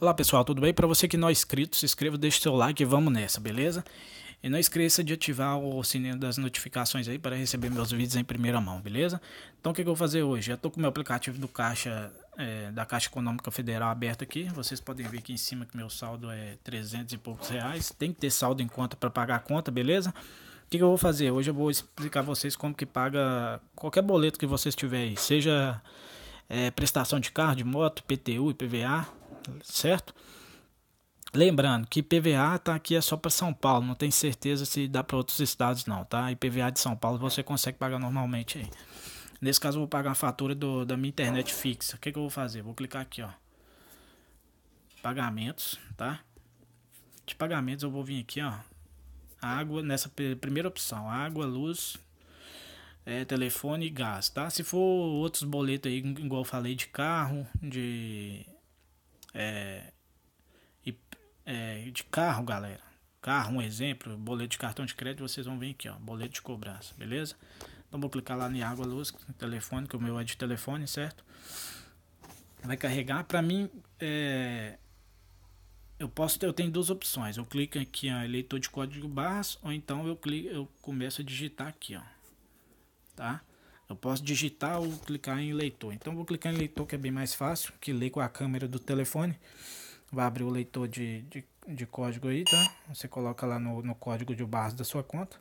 Olá pessoal, tudo bem? Para você que não é inscrito, se inscreva, deixe seu like e vamos nessa, beleza? E não esqueça de ativar o sininho das notificações aí para receber meus vídeos em primeira mão, beleza? Então o que, que eu vou fazer hoje? Já estou com o meu aplicativo do Caixa, é, da Caixa Econômica Federal aberto aqui. Vocês podem ver aqui em cima que meu saldo é 300 e poucos reais. Tem que ter saldo em conta para pagar a conta, beleza? O que, que eu vou fazer? Hoje eu vou explicar vocês como que paga qualquer boleto que vocês tiverem aí. Seja é, prestação de carro, de moto, PTU, IPVA, certo? Lembrando que IPVA tá aqui é só para São Paulo, não tem certeza se dá para outros estados não, tá? IPVA de São Paulo você consegue pagar normalmente aí. Nesse caso eu vou pagar a fatura do, da minha internet fixa. O que, que eu vou fazer? Vou clicar aqui, ó. Pagamentos, tá? De pagamentos eu vou vir aqui, ó. Água, nessa primeira opção, água, luz, é, telefone e gás, tá? Se for outros boletos aí, igual eu falei, de carro, de é, é, de carro, galera. Carro, um exemplo, boleto de cartão de crédito, vocês vão ver aqui, ó, boleto de cobrança, beleza? Então vou clicar lá em água, luz, telefone, que o meu é de telefone, certo? Vai carregar. Para mim, é, eu posso, eu tenho duas opções. Eu clico aqui, ó, eleitor de código barras, ou então eu clico, eu começo a digitar aqui, ó, tá? Eu posso digitar ou clicar em leitor. Então vou clicar em leitor que é bem mais fácil, que lê com a câmera do telefone. Vai abrir o leitor de, de, de código aí, tá? Você coloca lá no, no código de barras da sua conta.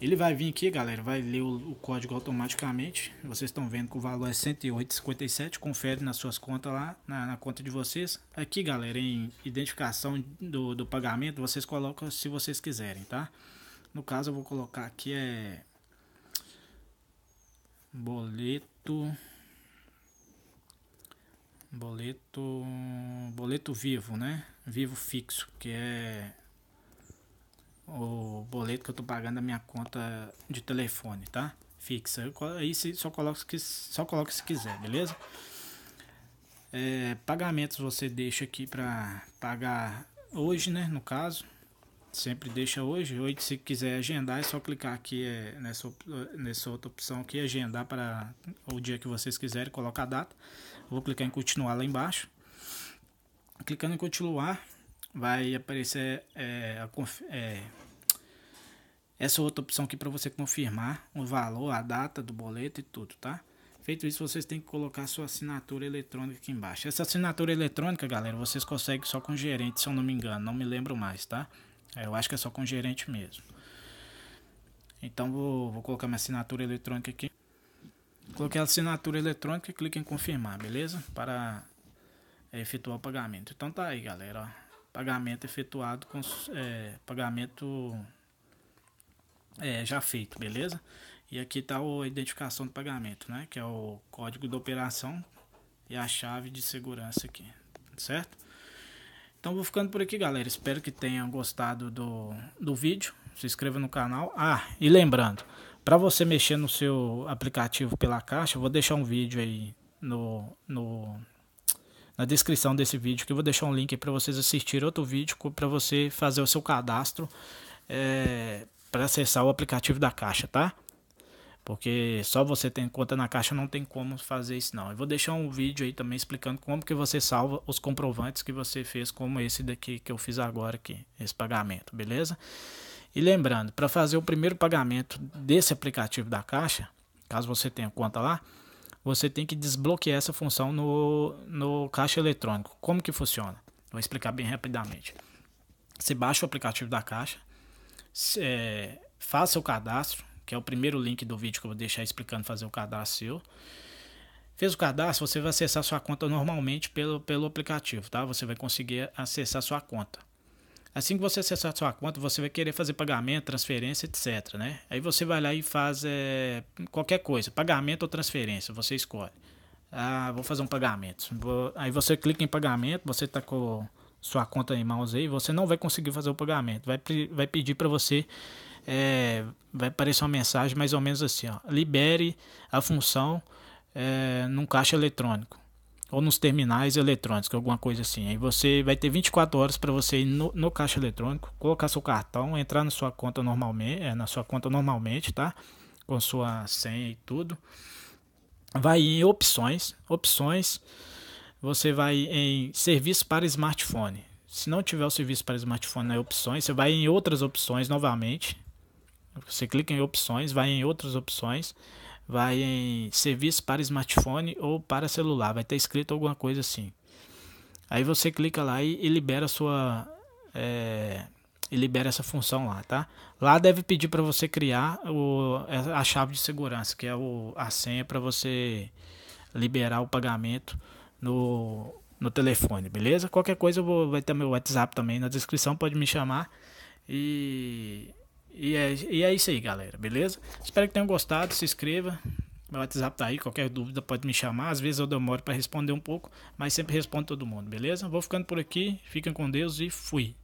Ele vai vir aqui, galera, vai ler o, o código automaticamente. Vocês estão vendo que o valor é 108,57. Confere nas suas contas lá, na, na, conta de vocês. Aqui, galera, em identificação do, do pagamento, vocês colocam se vocês quiserem, tá? No caso, eu vou colocar aqui é boleto. Boleto. Boleto vivo né? Vivo fixo que é o boleto que eu tô pagando da minha conta de telefone tá? Fixa. Aí só coloca só coloca se quiser beleza? É, pagamentos você deixa aqui para pagar hoje né no caso sempre deixa hoje. Hoje, se quiser agendar, é só clicar aqui é, nessa, nessa outra opção aqui, agendar para o dia que vocês quiserem, colocar a data. Vou clicar em continuar lá embaixo. Clicando em continuar, vai aparecer é, a, é, essa outra opção aqui para você confirmar o valor, a data do boleto e tudo, tá? Feito isso, vocês têm que colocar sua assinatura eletrônica aqui embaixo. Essa assinatura eletrônica, galera, vocês conseguem só com gerente, se eu não me engano. Não me lembro mais, tá? É, eu acho que é só com gerente mesmo. Então vou, vou colocar minha assinatura eletrônica aqui. Coloquei a assinatura eletrônica clique em confirmar, beleza? Para é, efetuar o pagamento. Então tá aí, galera. Pagamento efetuado com é, pagamento é, já feito, beleza? E aqui tá a identificação do pagamento, né? Que é o código de operação e a chave de segurança aqui, certo? Então vou ficando por aqui, galera. Espero que tenham gostado do, do vídeo. Se inscreva no canal. Ah, e lembrando, para você mexer no seu aplicativo pela caixa, vou deixar um vídeo aí no, no na descrição desse vídeo que eu vou deixar um link para vocês assistirem outro vídeo para você fazer o seu cadastro é, para acessar o aplicativo da caixa, tá? Porque só você tem conta na caixa não tem como fazer isso não. Eu vou deixar um vídeo aí também explicando como que você salva os comprovantes que você fez, como esse daqui que eu fiz agora aqui, esse pagamento, beleza? E lembrando, para fazer o primeiro pagamento desse aplicativo da caixa, caso você tenha conta lá, você tem que desbloquear essa função no, no caixa eletrônico. Como que funciona? Vou explicar bem rapidamente. Você baixa o aplicativo da caixa, é, faça o cadastro, que é o primeiro link do vídeo que eu vou deixar explicando fazer o cadastro seu. Fez o cadastro, você vai acessar sua conta normalmente pelo, pelo aplicativo, tá? Você vai conseguir acessar sua conta. Assim que você acessar sua conta, você vai querer fazer pagamento, transferência, etc, né? Aí você vai lá e faz é, qualquer coisa, pagamento ou transferência, você escolhe. Ah, vou fazer um pagamento. Vou, aí você clica em pagamento, você tá com sua conta em mãos aí, você não vai conseguir fazer o pagamento. Vai, vai pedir para você é, vai aparecer uma mensagem mais ou menos assim: ó, libere a função é, num caixa eletrônico ou nos terminais eletrônicos, alguma coisa assim. Aí você vai ter 24 horas para você ir no, no, caixa eletrônico, colocar seu cartão, entrar na sua conta normalmente, é, na sua conta normalmente, tá? Com sua senha e tudo. Vai em opções, opções, você vai em serviço para smartphone. Se não tiver o serviço para smartphone nas opções, você vai em outras opções novamente. Você clica em opções, vai em outras opções, vai em serviço para smartphone ou para celular, vai ter escrito alguma coisa assim. Aí você clica lá e, e libera sua é, e libera essa função lá, tá? Lá deve pedir para você criar o, a chave de segurança, que é o, a senha para você liberar o pagamento no, no telefone, beleza? Qualquer coisa vou, vai ter meu WhatsApp também na descrição, pode me chamar. E, e, é, e é isso aí, galera, beleza? Espero que tenham gostado, se inscreva. Meu WhatsApp tá aí, qualquer dúvida pode me chamar. Às vezes eu demoro para responder um pouco, mas sempre respondo todo mundo, beleza? Vou ficando por aqui, fiquem com Deus e fui.